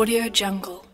Audio Jungle.